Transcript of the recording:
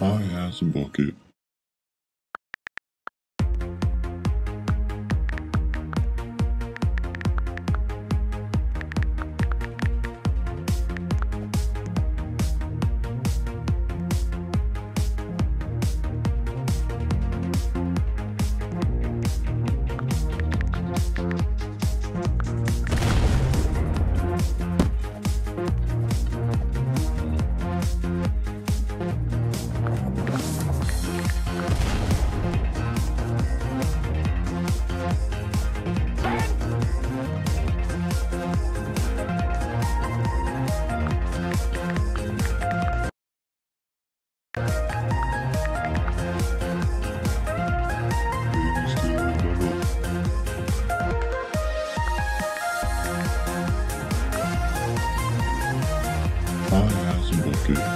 I has a bucket. Gefühl.